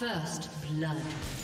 First blood.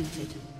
Executed.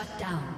Shut down.